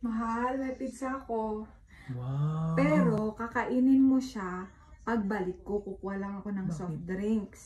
Mahal, may pizza ako. Wow. Pero, kakainin mo siya. Pagbalik ko, kukuha lang ako ng Bakit? soft drinks.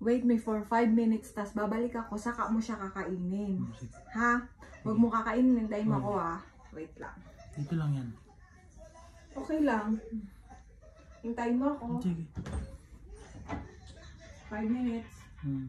Wait me for 5 minutes, tas babalik ako, saka mo siya kakainin. Hmm. Ha? Huwag mo kakainin, hintayin mo ako ha. Wait lang. Dito lang yan. Okay lang. Hintayin mo ako. Sige. 5 minutes. Hmm.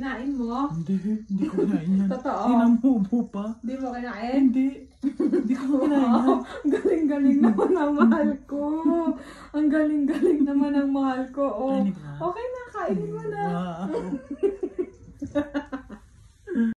Kinain mo? Hindi, hindi ko kinain yan. Totoo? Sinamubo pa. Hindi mo kinain? Hindi. Hindi ko kinain yan. Galing-galing naman ang mahal ko. Ang galing-galing naman ang mahal ko. Oh. Okay na, kainin mo na. Wow.